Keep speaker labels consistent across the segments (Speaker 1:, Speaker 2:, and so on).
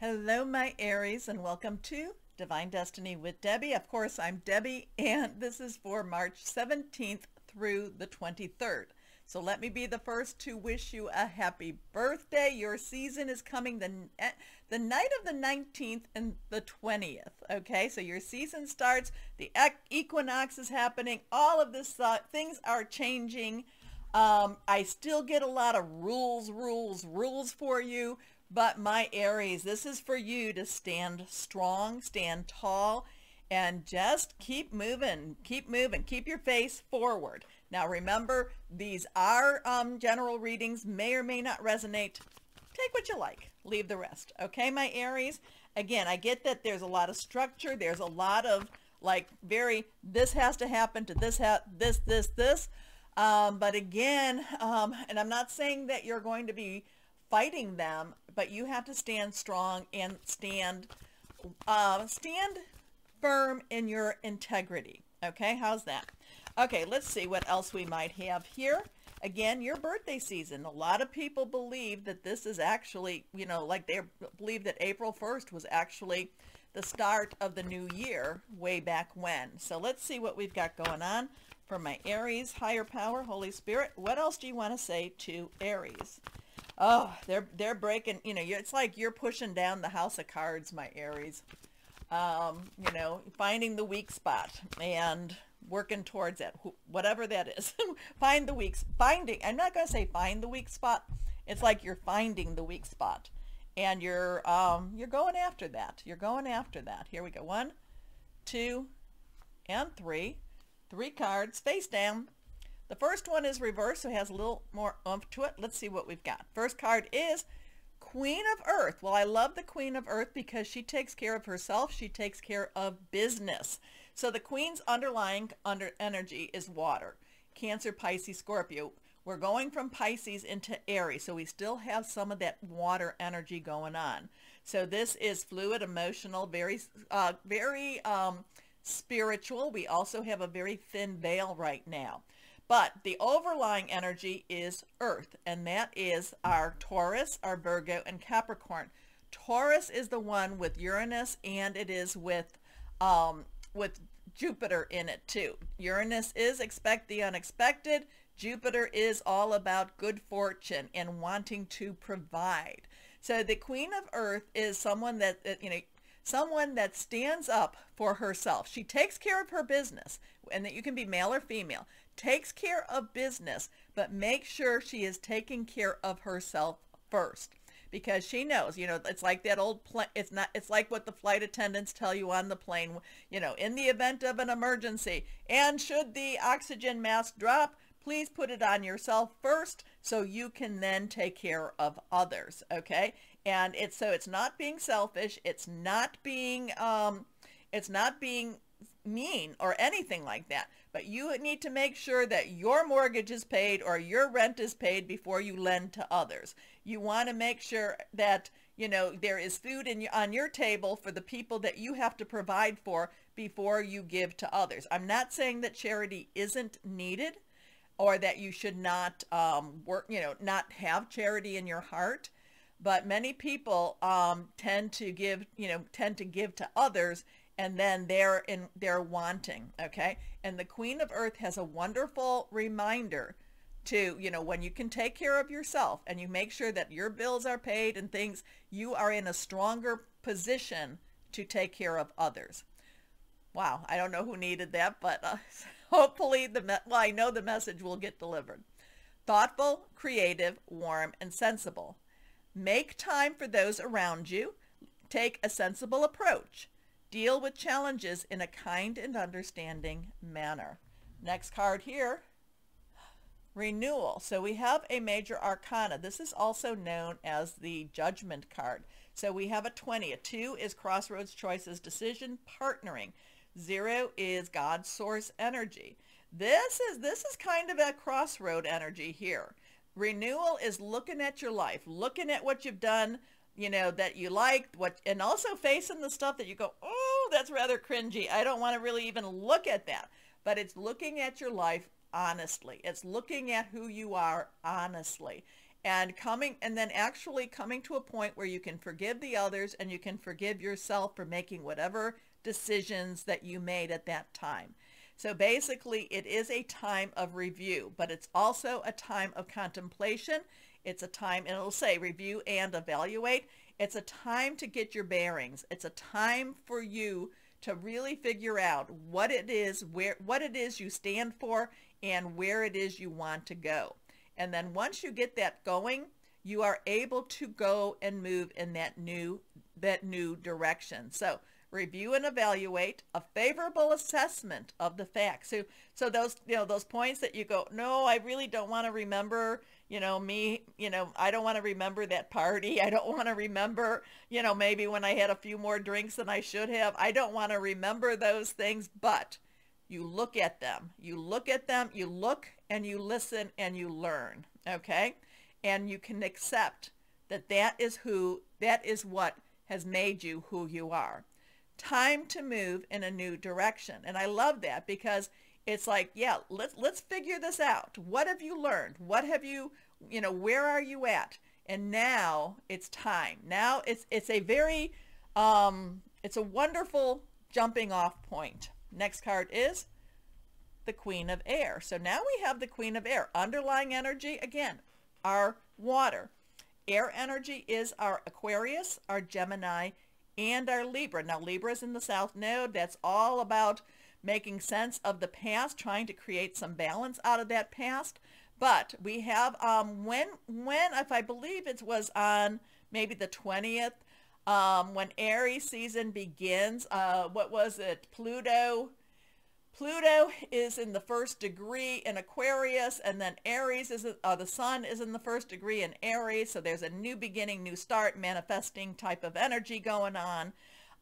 Speaker 1: Hello, my Aries, and welcome to Divine Destiny with Debbie. Of course, I'm Debbie, and this is for March 17th through the 23rd. So let me be the first to wish you a happy birthday. Your season is coming the, eh, the night of the 19th and the 20th. Okay, so your season starts, the equinox is happening, all of this, things are changing. Um, I still get a lot of rules, rules, rules for you. But my Aries, this is for you to stand strong, stand tall, and just keep moving, keep moving, keep your face forward. Now remember, these are um, general readings, may or may not resonate. Take what you like, leave the rest. Okay, my Aries? Again, I get that there's a lot of structure. There's a lot of like very, this has to happen to this, ha this, this, this. Um, but again, um, and I'm not saying that you're going to be fighting them, but you have to stand strong and stand, uh, stand firm in your integrity. Okay, how's that? Okay, let's see what else we might have here. Again, your birthday season. A lot of people believe that this is actually, you know, like they believe that April 1st was actually the start of the new year way back when. So let's see what we've got going on for my Aries, higher power, Holy Spirit. What else do you want to say to Aries? Oh, they're they're breaking. You know, it's like you're pushing down the house of cards, my Aries. Um, you know, finding the weak spot and working towards it, whatever that is. find the weak, finding. I'm not going to say find the weak spot. It's like you're finding the weak spot, and you're um, you're going after that. You're going after that. Here we go. One, two, and three. Three cards face down. The first one is reversed, so it has a little more oomph to it. Let's see what we've got. First card is Queen of Earth. Well, I love the Queen of Earth because she takes care of herself. She takes care of business. So the Queen's underlying under energy is water. Cancer, Pisces, Scorpio. We're going from Pisces into Aries, so we still have some of that water energy going on. So this is fluid, emotional, very, uh, very um, spiritual. We also have a very thin veil right now. But the overlying energy is Earth, and that is our Taurus, our Virgo, and Capricorn. Taurus is the one with Uranus, and it is with um, with Jupiter in it too. Uranus is expect the unexpected. Jupiter is all about good fortune and wanting to provide. So the Queen of Earth is someone that, you know, someone that stands up for herself. She takes care of her business, and that you can be male or female takes care of business, but make sure she is taking care of herself first because she knows, you know, it's like that old plane. It's not, it's like what the flight attendants tell you on the plane, you know, in the event of an emergency and should the oxygen mask drop, please put it on yourself first so you can then take care of others. Okay. And it's, so it's not being selfish. It's not being, um, it's not being mean or anything like that. But you need to make sure that your mortgage is paid or your rent is paid before you lend to others. You want to make sure that, you know, there is food in, on your table for the people that you have to provide for before you give to others. I'm not saying that charity isn't needed or that you should not um, work, you know, not have charity in your heart. But many people um, tend to give, you know, tend to give to others and then they're in they're wanting okay? And the queen of earth has a wonderful reminder to you know when you can take care of yourself and you make sure that your bills are paid and things you are in a stronger position to take care of others. Wow i don't know who needed that but uh, hopefully the well i know the message will get delivered. Thoughtful creative warm and sensible. Make time for those around you. Take a sensible approach Deal with challenges in a kind and understanding manner. Next card here, renewal. So we have a major arcana. This is also known as the judgment card. So we have a 20. A 2 is crossroads choices, decision, partnering. 0 is God's source energy. This is this is kind of a crossroad energy here. Renewal is looking at your life, looking at what you've done, you know, that you liked, what, and also facing the stuff that you go, oh, that's rather cringy. I don't want to really even look at that. But it's looking at your life honestly. It's looking at who you are honestly. and coming and then actually coming to a point where you can forgive the others and you can forgive yourself for making whatever decisions that you made at that time. So basically it is a time of review, but it's also a time of contemplation. It's a time, and it'll say review and evaluate. It's a time to get your bearings. It's a time for you to really figure out what it is, where what it is you stand for and where it is you want to go. And then once you get that going, you are able to go and move in that new that new direction. So review and evaluate a favorable assessment of the facts. So so those you know those points that you go, no, I really don't want to remember, you know, me, you know, I don't want to remember that party. I don't want to remember, you know, maybe when I had a few more drinks than I should have. I don't want to remember those things, but you look at them. You look at them, you look and you listen and you learn, okay? And you can accept that that is who, that is what has made you who you are. Time to move in a new direction. And I love that because it's like, yeah, let's, let's figure this out. What have you learned? What have you, you know, where are you at? And now it's time. Now it's, it's a very, um, it's a wonderful jumping off point. Next card is the Queen of Air. So now we have the Queen of Air. Underlying energy, again, our water. Air energy is our Aquarius, our Gemini, and our Libra. Now Libra is in the South Node. That's all about making sense of the past, trying to create some balance out of that past. But we have um, when when if I believe it was on maybe the 20th um, when Aries season begins, uh, what was it? Pluto. Pluto is in the first degree in Aquarius, and then Aries is, uh, the sun is in the first degree in Aries. So there's a new beginning, new start, manifesting type of energy going on.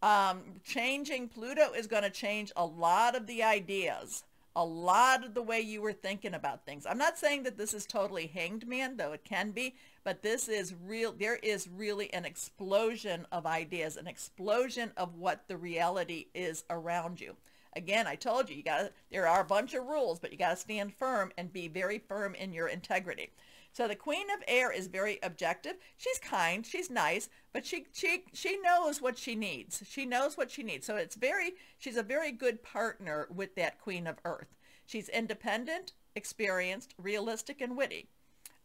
Speaker 1: Um, changing, Pluto is going to change a lot of the ideas a lot of the way you were thinking about things. I'm not saying that this is totally hanged man, though it can be, but this is real. There is really an explosion of ideas, an explosion of what the reality is around you. Again, I told you, you got there are a bunch of rules, but you got to stand firm and be very firm in your integrity. So the Queen of Air is very objective. She's kind, she's nice, but she she she knows what she needs. She knows what she needs. So it's very she's a very good partner with that Queen of Earth. She's independent, experienced, realistic, and witty.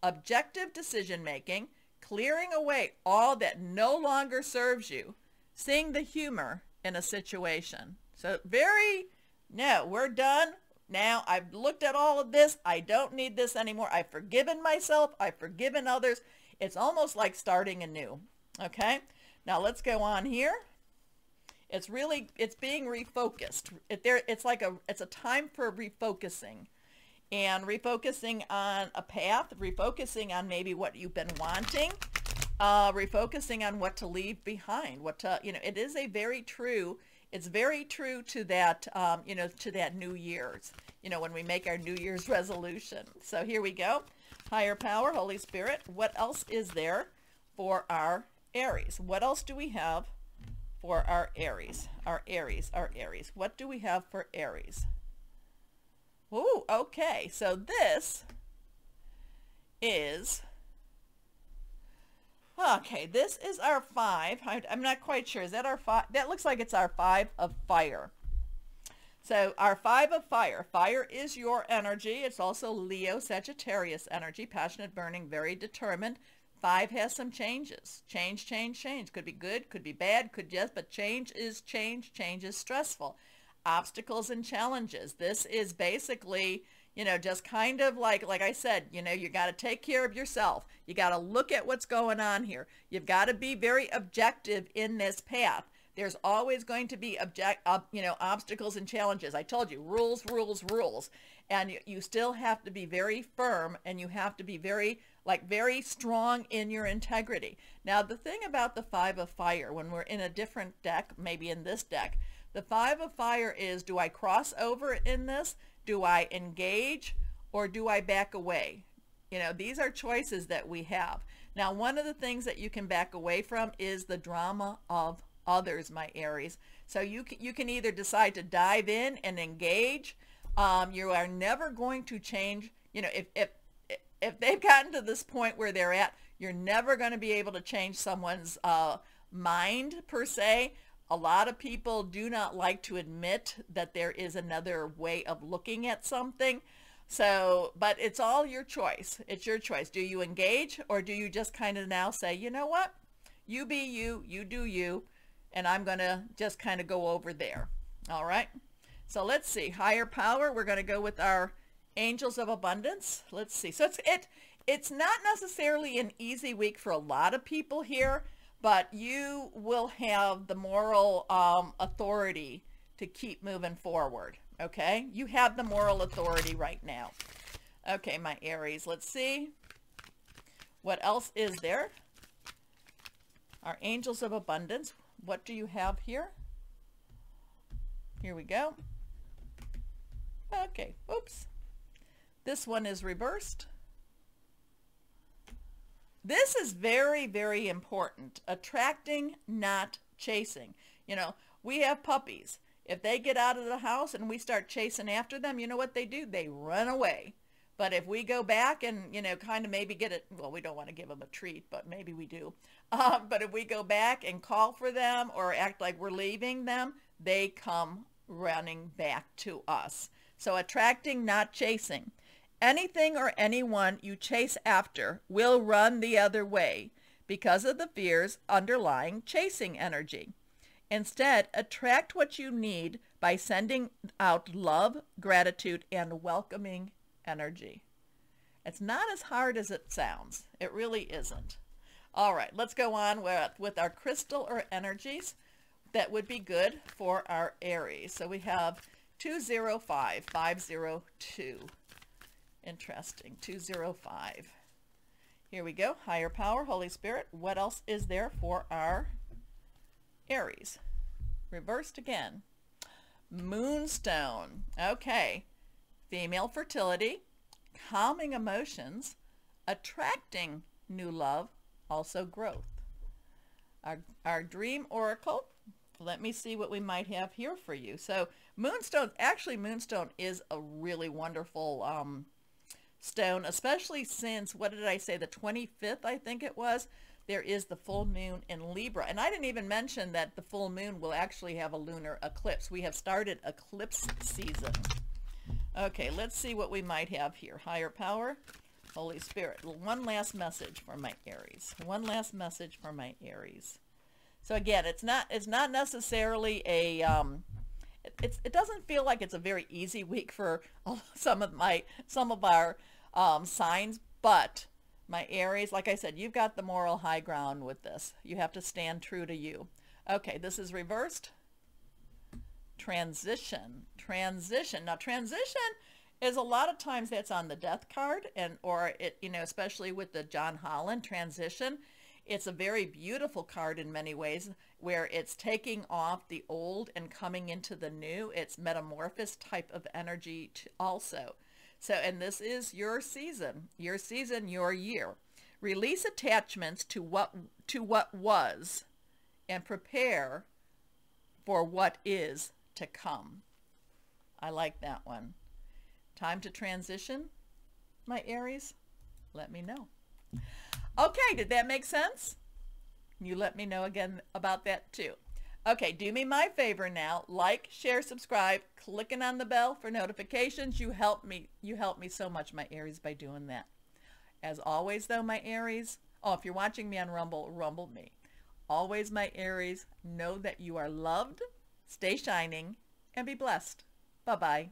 Speaker 1: Objective decision making, clearing away all that no longer serves you, seeing the humor in a situation. So very, no, we're done. Now I've looked at all of this. I don't need this anymore. I've forgiven myself. I've forgiven others. It's almost like starting anew. Okay. Now let's go on here. It's really, it's being refocused. It, there, it's like a, it's a time for refocusing and refocusing on a path, refocusing on maybe what you've been wanting, uh, refocusing on what to leave behind, what to, you know, it is a very true it's very true to that, um, you know, to that New Year's, you know, when we make our New Year's resolution. So here we go. Higher power, Holy Spirit. What else is there for our Aries? What else do we have for our Aries? Our Aries, our Aries. What do we have for Aries? Ooh, okay. So this is Okay, this is our five. I, am not quite sure. Is that our five? That looks like it's our five of fire. So our five of fire. Fire is your energy. It's also Leo Sagittarius energy, passionate, burning, very determined. Five has some changes. Change, change, change. Could be good, could be bad, could yes, but change is change. Change is stressful. Obstacles and challenges. This is basically you know, just kind of like, like I said, you know, you got to take care of yourself. You got to look at what's going on here. You've got to be very objective in this path. There's always going to be object, uh, you know, obstacles and challenges. I told you, rules, rules, rules. And you, you still have to be very firm and you have to be very, like very strong in your integrity. Now, the thing about the five of fire, when we're in a different deck, maybe in this deck, the five of fire is, do I cross over in this? Do I engage or do I back away? You know, these are choices that we have. Now, one of the things that you can back away from is the drama of others, my Aries. So you can, you can either decide to dive in and engage. Um, you are never going to change, you know, if, if if they've gotten to this point where they're at, you're never going to be able to change someone's uh, mind per se. A lot of people do not like to admit that there is another way of looking at something. So, but it's all your choice. It's your choice. Do you engage or do you just kind of now say, you know what? You be you, you do you, and I'm going to just kind of go over there. All right. So let's see. Higher power. We're going to go with our angels of abundance. Let's see. So it's it it's not necessarily an easy week for a lot of people here, but you will have the moral um, authority to keep moving forward. Okay, you have the moral authority right now. Okay, my Aries, let's see. What else is there? Our angels of abundance. What do you have here? Here we go. Okay, oops. This one is reversed. This is very, very important. Attracting, not chasing. You know, we have puppies. If they get out of the house and we start chasing after them, you know what they do? They run away. But if we go back and, you know, kind of maybe get it, well, we don't want to give them a treat, but maybe we do. Um, but if we go back and call for them or act like we're leaving them, they come running back to us. So attracting, not chasing. Anything or anyone you chase after will run the other way because of the fears underlying chasing energy. Instead, attract what you need by sending out love, gratitude, and welcoming energy. It's not as hard as it sounds. It really isn't. All right, let's go on with, with our crystal or energies that would be good for our Aries. So we have 205, 502. Interesting, 205. Here we go, higher power, Holy Spirit. What else is there for our Aries. Reversed again. Moonstone. Okay. Female fertility, calming emotions, attracting new love, also growth. Our, our dream oracle, let me see what we might have here for you. So Moonstone, actually Moonstone is a really wonderful um, stone, especially since, what did I say, the 25th, I think it was, there is the full moon in Libra. And I didn't even mention that the full moon will actually have a lunar eclipse. We have started eclipse season. Okay, let's see what we might have here. Higher power, Holy Spirit. One last message for my Aries. One last message for my Aries. So again, it's not it's not necessarily a um, it, it doesn't feel like it's a very easy week for some of my some of our um, signs, but my Aries, like I said, you've got the moral high ground with this. You have to stand true to you. Okay, this is reversed. Transition. Transition. Now, transition is a lot of times that's on the death card and or it, you know, especially with the John Holland transition. It's a very beautiful card in many ways where it's taking off the old and coming into the new. It's metamorphosis type of energy also. So, and this is your season, your season, your year. Release attachments to what to what was and prepare for what is to come. I like that one. Time to transition, my Aries? Let me know. Okay, did that make sense? You let me know again about that too. Okay, do me my favor now. Like, share, subscribe, clicking on the bell for notifications. You help me. You help me so much, my Aries, by doing that. As always, though, my Aries, oh, if you're watching me on Rumble, rumble me. Always, my Aries, know that you are loved, stay shining, and be blessed. Bye-bye.